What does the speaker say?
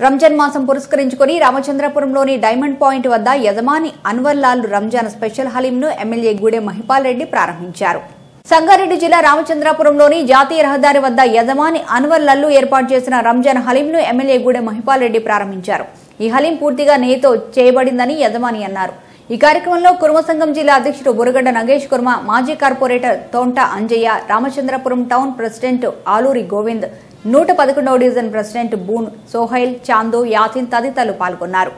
రంజాన్ మాసం పురస్కరించుకుని రామచంద్రపురంలోని diamond point వద్ద యజమాని అన్వర్ లాల్ రంజాన్ స్పెషల్ హలీంను ఎమ్మెల్యే గూడె మహిపాల్ రెడ్డి ప్రారంభించారు. సంగారెడ్డి జిల్లా రామచంద్రపురంలోని జాతీయ రహదారి వద్ద యజమాని అన్వర్ లల్లు ఏర్పాటు చేసిన రంజాన్ హలీంను ఎమ్మెల్యే గూడె మహిపాల్ రెడ్డి ప్రారంభించారు. ఈ హలీం పూర్తిగా నెయ్యితో చేయబడిందని యజమాని అన్నారు. ఈ కార్యక్రమంలో కుర్మ సంఘం జిల్లా అధ్యక్షుడు బురగడ్డ నగేష్ కుర్మ మాజీ corporator Thonta Anjaiah Ramachandrapuram town president Aluri Govind నూట పదకొండవ division president boon Sohail Chandu Yasin తదితరులు పాల్గొన్నారు.